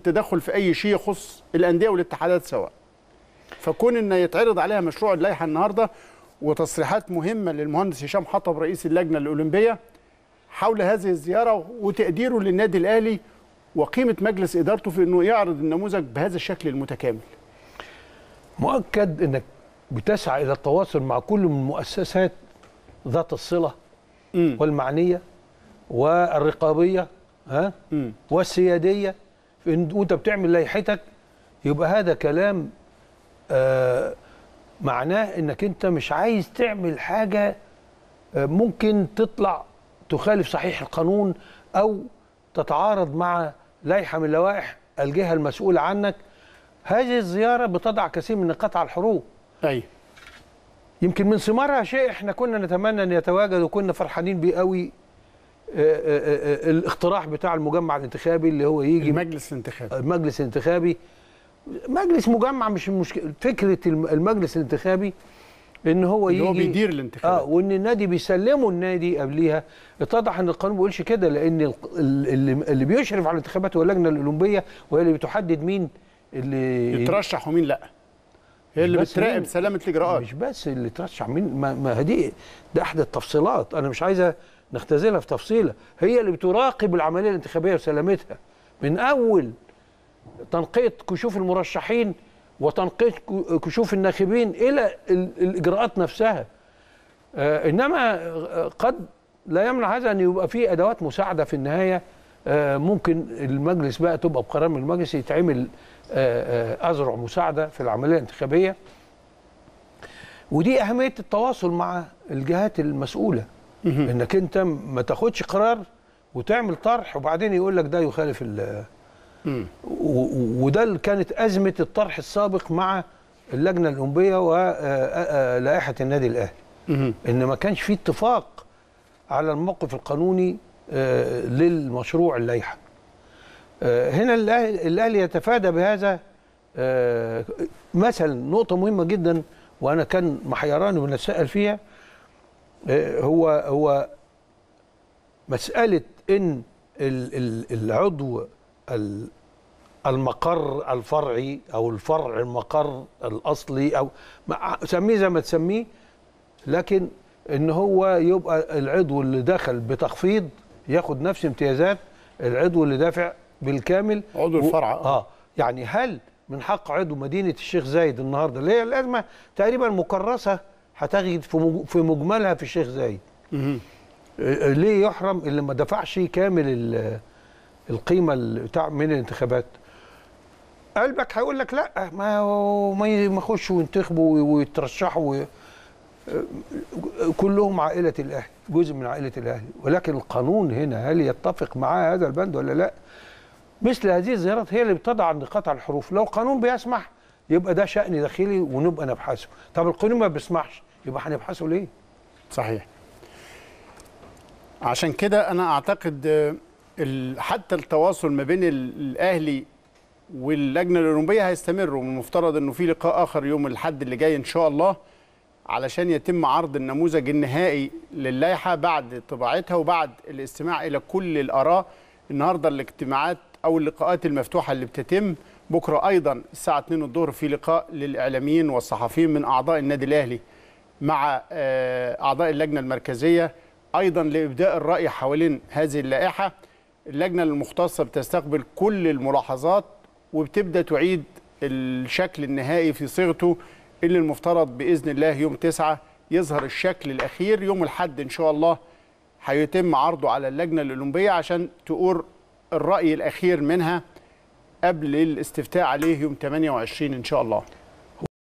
التدخل في أي شيء يخص الأندية والاتحادات سواء فكون إن يتعرض عليها مشروع اللائحة النهارده وتصريحات مهمة للمهندس هشام حطب رئيس اللجنة الأولمبية حول هذه الزيارة وتقديره للنادي الأهلي وقيمة مجلس إدارته في إنه يعرض النموذج بهذا الشكل المتكامل مؤكد إنك بتسعى إلى التواصل مع كل من المؤسسات ذات الصلة مم. والمعنية والرقابية ها. والسيادية وأنت بتعمل لائحتك يبقى هذا كلام آه معناه إنك أنت مش عايز تعمل حاجة آه ممكن تطلع تخالف صحيح القانون أو تتعارض مع لائحة من لوائح الجهة المسؤولة عنك. هذه الزيارة بتضع كثير من النقاط على الحروب أي. يمكن من ثمارها شيء إحنا كنا نتمنى أن يتواجد وكنا فرحانين بيه قوي الاقتراح بتاع المجمع الانتخابي اللي هو يجي المجلس الانتخابي. المجلس الانتخابي. مجلس مجمع مش المشكلة فكرة الم- المجلس الانتخابي إن هو يجي هو بيدير آه الانتخابات وإن النادي بيسلمه النادي قبليها. اتضح إن القانون ما بيقولش كده لأن ال- ال- اللي, اللي بيشرف على الانتخابات هو اللجنة الأولمبية وهي اللي بتحدد مين اللي يترشح ومين لأ. هي اللي بتراقب؟ سلامة الإجراءات. مش بس اللي ترشح مين. ما, ما دي ده احدى التفصيلات. أنا مش عايزة نختزلها في تفصيله هي اللي بتراقب العملية الانتخابية وسلامتها. من أول تنقيه كشوف المرشحين وتنقيه كشوف الناخبين إلى ال- الإجراءات نفسها. آه إنما قد لا يمنع هذا أن يبقى في أدوات مساعدة في النهاية. آه ممكن المجلس بقى تبقى بقرار من المجلس يتعمل آه آه اذرع مساعدة في العملية الانتخابية. ودي أهمية التواصل مع الجهات المسؤولة. إنك أنت ما تاخدش قرار وتعمل طرح وبعدين يقول لك ده يخالف ال وده اللي كانت أزمة الطرح السابق مع اللجنة الأولمبية ولائحه النادي الأهلي. إن ما كانش في اتفاق على الموقف القانوني للمشروع اللائحة. هنا الأهلي يتفادى بهذا مثلا نقطة مهمة جدا وأنا كان محيراني ونتساءل فيها. هو هو مسألة إن ال- ال- العضو ال- المقر الفرعي أو الفرع المقر الأصلي أو سميه زي ما تسميه لكن إن هو يبقى العضو اللي دخل بتخفيض ياخد نفس امتيازات العضو اللي دافع بالكامل عضو و- الفرع. آه يعني هل من حق عضو مدينة الشيخ زايد النهارده اللي هي الأزمة تقريبا مكرسة هتجد في مج- في مجملها في الشيخ زايد. مم. آه، ليه يحرم اللي ما دفعش كامل ال- القيمة ال- بتاع من الانتخابات؟ قلبك هيقول لك لا ما ما يخشوا وينتخبوا ويترشحوا وي- آه، كلهم عائلة الأهلي جزء من عائلة الأهلي. ولكن القانون هنا هل يتفق معاه هذا البند ولا لا؟ مثل هذه الزيارات هي اللي بتضع النقاط على الحروف. لو القانون بيسمح يبقى ده شأن داخلي ونبقى نبحثه. طب القانون ما بيسمحش؟ يبقى هنبحثه ليه؟ صحيح. عشان كده أنا أعتقد آه، حتى التواصل ما بين ال- الأهلي واللجنة الأولمبية هيستمر ومن المفترض إنه في لقاء آخر يوم الأحد اللي جاي إن شاء الله علشان يتم عرض النموذج النهائي للائحة بعد طباعتها وبعد الاستماع إلى كل الآراء النهارده الاجتماعات أو اللقاءات المفتوحة اللي بتتم. بكرة أيضا الساعة 2 الظهر في لقاء للإعلاميين والصحفيين من أعضاء النادي الأهلي. مع آه، أعضاء اللجنة المركزية أيضا لإبداء الرأي حوالين هذه اللائحة. اللجنة المختصة بتستقبل كل الملاحظات وبتبدأ تعيد الشكل النهائي في صيغته. اللي المفترض بإذن الله يوم 9 يظهر الشكل الأخير يوم الأحد إن شاء الله. هيتم عرضه على اللجنة الأولمبية عشان تقول الرأي الأخير منها قبل الاستفتاء عليه يوم 28 إن شاء الله.